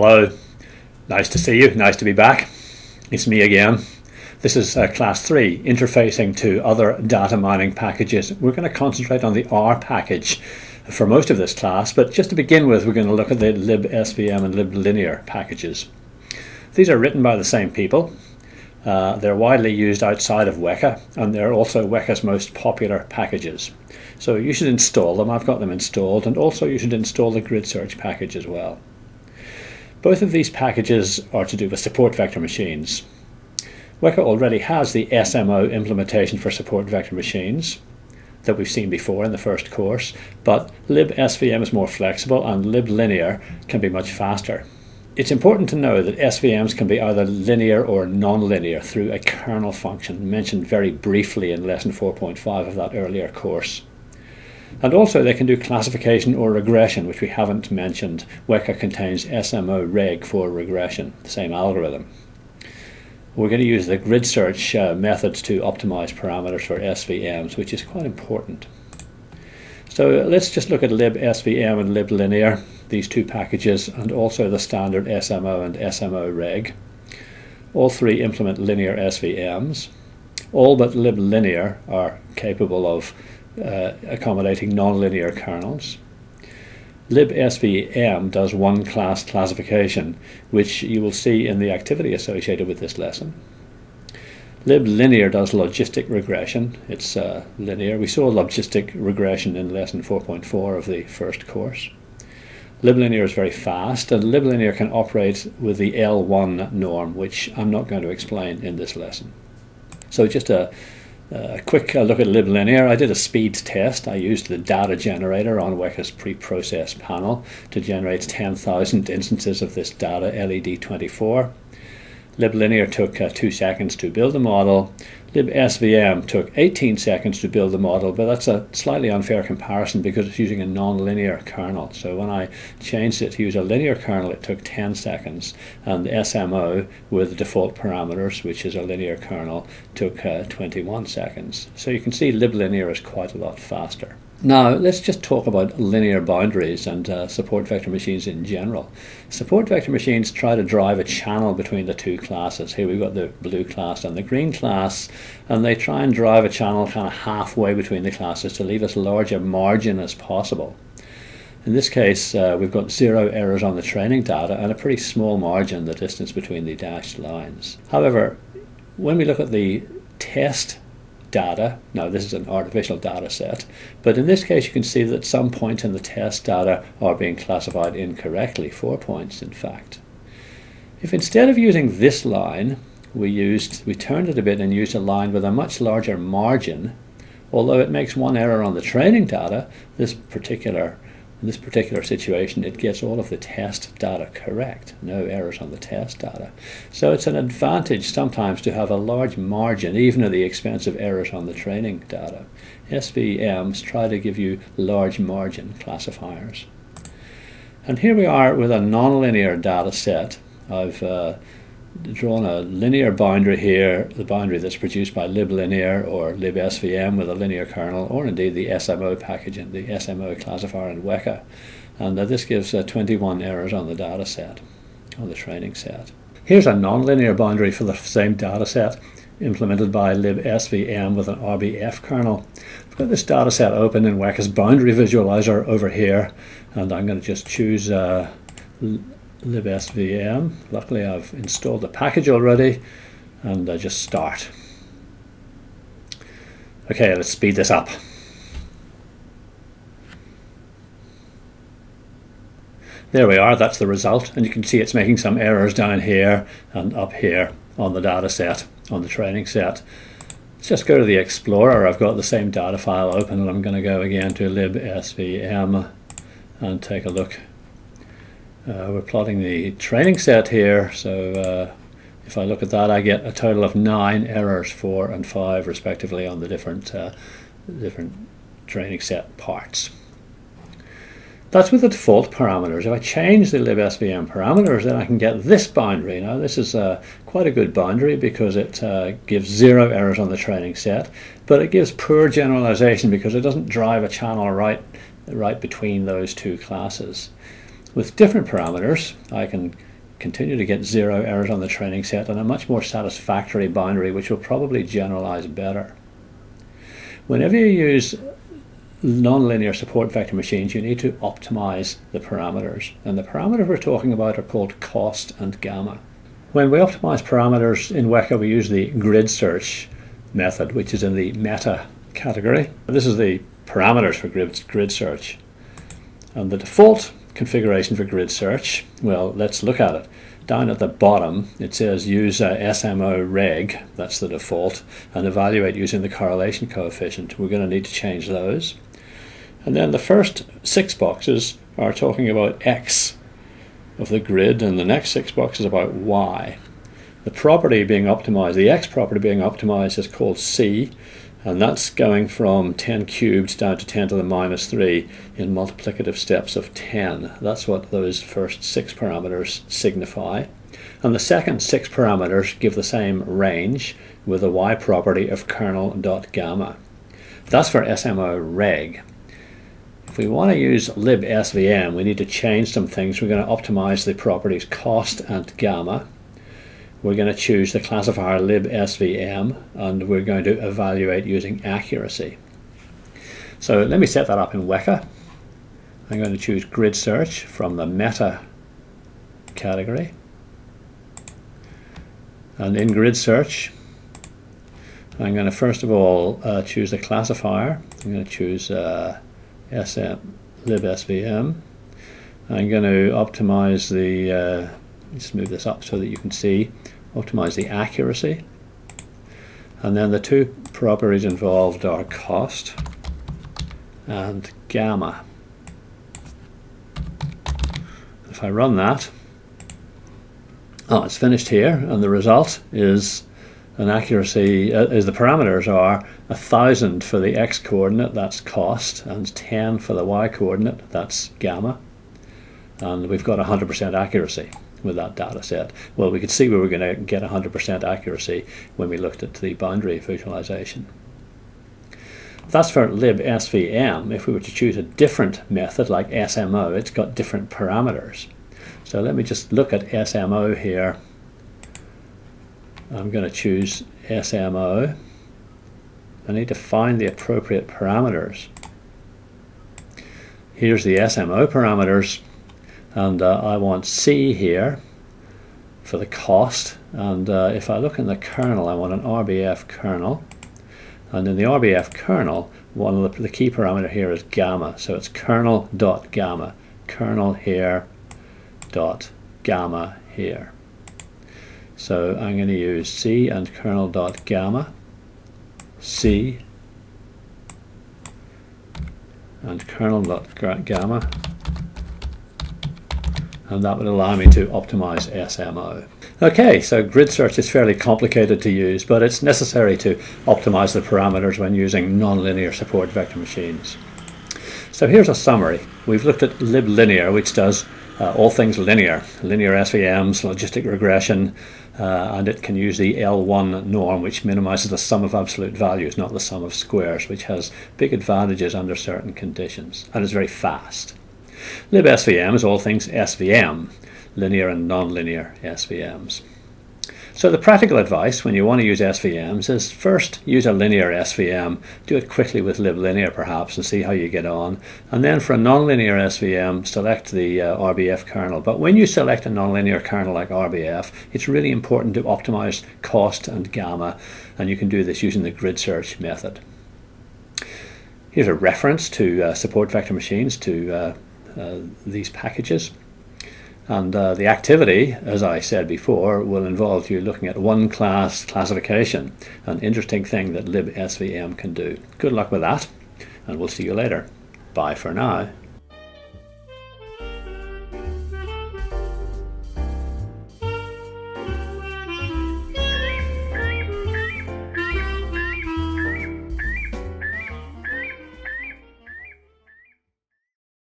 Hello, nice to see you, nice to be back. It's me again. This is uh, class 3, interfacing to other data mining packages. We're going to concentrate on the R package for most of this class, but just to begin with, we're going to look at the libsvm and liblinear packages. These are written by the same people. Uh, they're widely used outside of Weka, and they're also Weka's most popular packages. So you should install them. I've got them installed, and also you should install the grid search package as well. Both of these packages are to do with support vector machines. Weka already has the SMO implementation for support vector machines that we've seen before in the first course, but libsvm is more flexible and liblinear can be much faster. It's important to know that SVMs can be either linear or non-linear through a kernel function mentioned very briefly in lesson 4.5 of that earlier course. And also they can do classification or regression, which we haven't mentioned. Weka contains SMO reg for regression, the same algorithm. We're going to use the grid search uh, methods to optimize parameters for SVMs, which is quite important. So let's just look at libsvm and liblinear, these two packages, and also the standard SMO and SMO reg. All three implement linear SVMs. All but liblinear are capable of uh, accommodating nonlinear kernels. libsvm does one class classification, which you will see in the activity associated with this lesson. liblinear does logistic regression. It's uh, linear. We saw logistic regression in lesson 4.4 of the first course. Liblinear is very fast, and liblinear can operate with the L1 norm, which I'm not going to explain in this lesson. So just a Uh, a quick uh, look at liblinear. I did a speed test. I used the data generator on Weka's pre-process panel to generate 10,000 instances of this data LED24. Liblinear took uh, 2 seconds to build the model. LibSVM took 18 seconds to build the model, but that's a slightly unfair comparison because it's using a non-linear kernel. So when I changed it to use a linear kernel, it took 10 seconds, and SMO with default parameters, which is a linear kernel, took uh, 21 seconds. So you can see liblinear is quite a lot faster. Now, let's just talk about linear boundaries and uh, support vector machines in general. Support vector machines try to drive a channel between the two classes. Here we've got the blue class and the green class, and they try and drive a channel kind of halfway between the classes to leave as large a margin as possible. In this case, uh, we've got zero errors on the training data and a pretty small margin, the distance between the dashed lines. However, when we look at the test data. Now this is an artificial data set, but in this case you can see that some points in the test data are being classified incorrectly, four points in fact. If instead of using this line, we used, we turned it a bit and used a line with a much larger margin, although it makes one error on the training data, this particular in this particular situation, it gets all of the test data correct, no errors on the test data. So it's an advantage sometimes to have a large margin, even at the expense of errors on the training data. SVMs try to give you large margin classifiers. And here we are with a nonlinear data set. I've uh, drawn a linear boundary here, the boundary that's produced by liblinear or libsvm with a linear kernel, or indeed the SMO package and the SMO classifier in Weka. And uh, this gives uh, 21 errors on the data set, on the training set. Here's a nonlinear boundary for the same data set implemented by libsvm with an RBF kernel. I've got this data set open in Weka's boundary visualizer over here, and I'm going to just choose uh, libsvm. Luckily I've installed the package already and I just start. Okay, let's speed this up. There we are, that's the result, and you can see it's making some errors down here and up here on the data set, on the training set. Let's just go to the Explorer. I've got the same data file open and I'm going to go again to libsvm and take a look uh, we're plotting the training set here, so uh, if I look at that, I get a total of nine errors, four and five respectively, on the different uh, different training set parts. That's with the default parameters. If I change the libsvm parameters, then I can get this boundary. Now, this is uh, quite a good boundary because it uh, gives zero errors on the training set, but it gives poor generalization because it doesn't drive a channel right, right between those two classes. With different parameters, I can continue to get zero errors on the training set and a much more satisfactory boundary which will probably generalize better. Whenever you use nonlinear support vector machines, you need to optimize the parameters. And the parameters we're talking about are called cost and gamma. When we optimize parameters in Weka, we use the grid search method, which is in the meta category. This is the parameters for grid, grid search. And the default configuration for grid search, well, let's look at it. Down at the bottom, it says use uh, SMO reg, that's the default, and evaluate using the correlation coefficient. We're going to need to change those. And then the first six boxes are talking about x of the grid, and the next six boxes about y. The property being optimized, the x property being optimized is called c, and that's going from 10 cubed down to 10 to the minus 3 in multiplicative steps of 10. That's what those first six parameters signify. And the second six parameters give the same range with the y property of kernel dot gamma. That's for SMO reg. If we want to use libsvm, we need to change some things. We're going to optimize the properties cost and gamma. We're going to choose the classifier libsvm, and we're going to evaluate using accuracy. So let me set that up in Weka. I'm going to choose grid search from the meta category. And in grid search, I'm going to first of all uh, choose the classifier. I'm going to choose uh, SM, libsvm. I'm going to optimize the, uh, just move this up so that you can see, optimize the accuracy. And then the two properties involved are cost and gamma. If I run that, oh, it's finished here, and the result is an accuracy, uh, is the parameters are 1000 for the x coordinate, that's cost, and 10 for the y coordinate, that's gamma. And we've got 100% accuracy with that data set. Well, we could see we were going to get 100% accuracy when we looked at the boundary visualization. That's for libsvm. If we were to choose a different method like SMO, it's got different parameters. So let me just look at SMO here I'm going to choose SMO. I need to find the appropriate parameters. Here's the SMO parameters and uh, I want C here for the cost. And uh, if I look in the kernel I want an RBF kernel. And in the RBF kernel one of the, the key parameter here is gamma. So it's kernel dot gamma. Kernel here dot gamma here. So I'm going to use C and kernel dot gamma, C and kernel dot gamma, and that would allow me to optimize SMO. Okay, so grid search is fairly complicated to use, but it's necessary to optimize the parameters when using nonlinear support vector machines. So here's a summary. We've looked at liblinear, which does uh, all things linear, linear SVMs, logistic regression, uh, and it can use the L1 norm, which minimizes the sum of absolute values, not the sum of squares, which has big advantages under certain conditions, and is very fast. LibSVM is all things SVM, linear and nonlinear SVMs. So the practical advice when you want to use SVMs is first use a linear SVM, do it quickly with liblinear perhaps and see how you get on. And then for a nonlinear SVM, select the uh, RBF kernel. But when you select a nonlinear kernel like RBF, it's really important to optimize cost and gamma, and you can do this using the grid search method. Here's a reference to uh, support vector machines to uh, these packages. And uh, the activity, as I said before, will involve you looking at one class classification, an interesting thing that libsvm can do. Good luck with that, and we'll see you later. Bye for now.